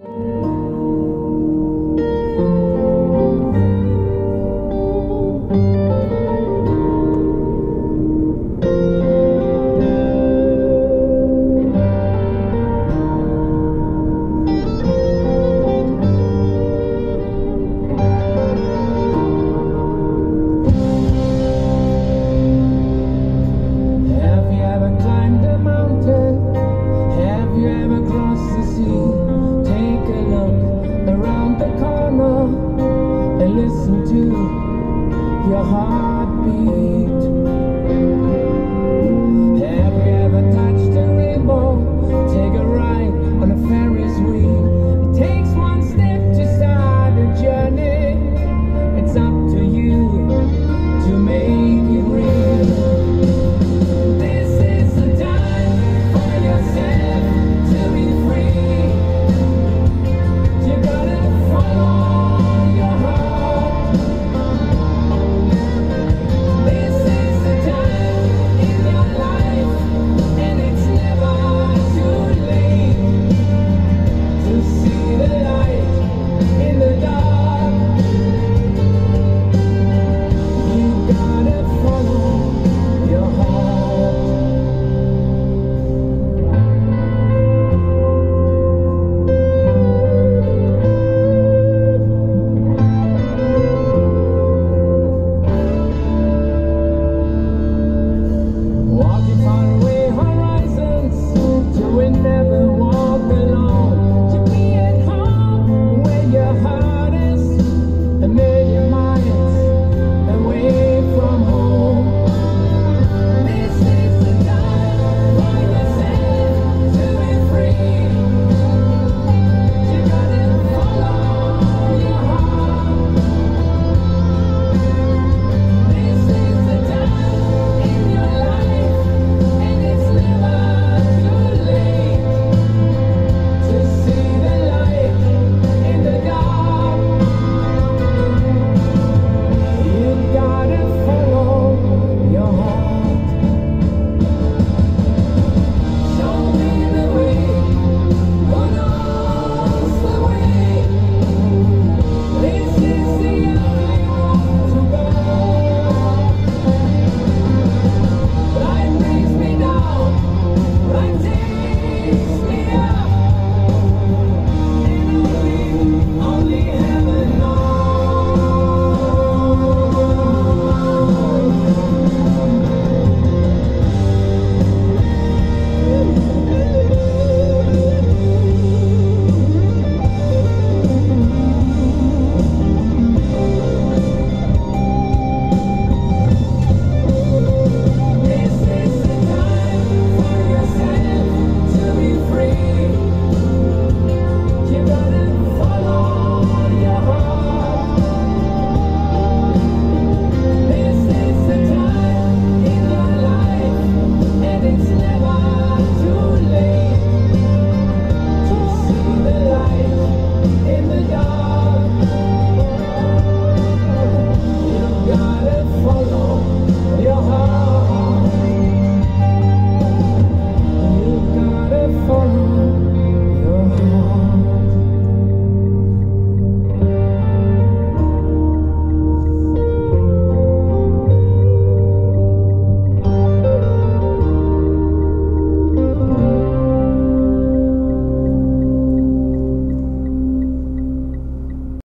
Have heartbeat your heart is.